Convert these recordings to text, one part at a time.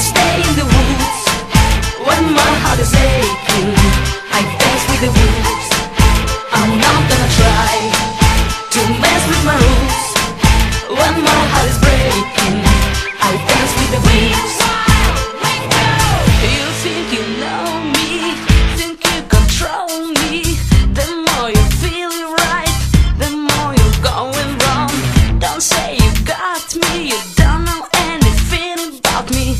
stay in the woods When my heart is aching. I dance with the wolves I'm not gonna try To mess with my rules When my heart is breaking I dance with the wolves You think you know me Think you control me. The more you feel right The more you're going wrong. Don't say you got me You don't know anything about me.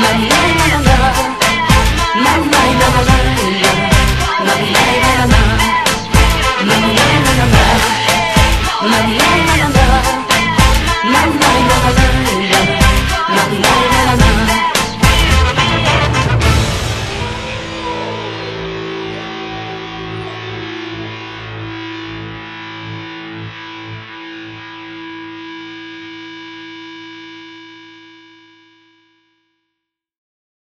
la you, la la